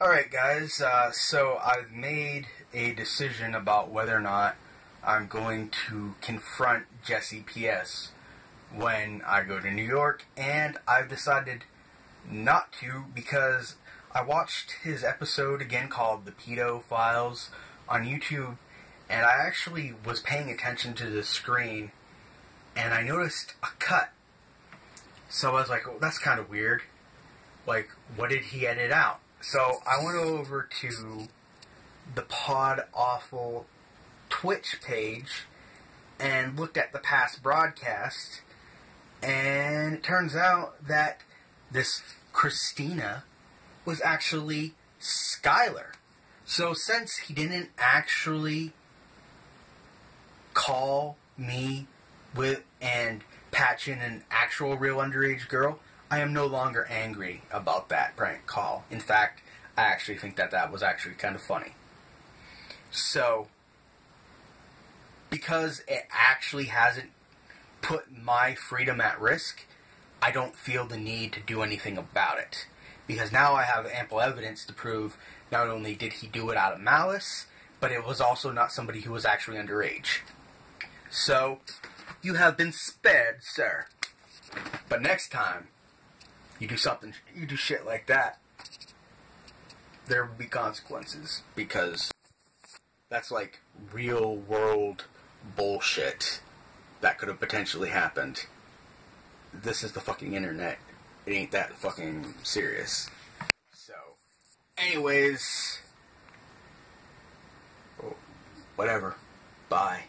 Alright, guys, uh, so I've made a decision about whether or not I'm going to confront Jesse P.S. when I go to New York, and I've decided not to because I watched his episode again called The Pedo Files on YouTube, and I actually was paying attention to the screen, and I noticed a cut. So I was like, oh, that's kind of weird. Like, what did he edit out? So I went over to the Pod Awful Twitch page and looked at the past broadcast, and it turns out that this Christina was actually Skylar. So since he didn't actually call me with and patch in an actual real underage girl, I am no longer angry about that prank call. In fact, I actually think that that was actually kind of funny. So, because it actually hasn't put my freedom at risk, I don't feel the need to do anything about it. Because now I have ample evidence to prove not only did he do it out of malice, but it was also not somebody who was actually underage. So, you have been spared, sir. But next time, you do something, you do shit like that, there will be consequences because that's like real world bullshit that could have potentially happened. This is the fucking internet. It ain't that fucking serious. So, anyways, whatever. Bye.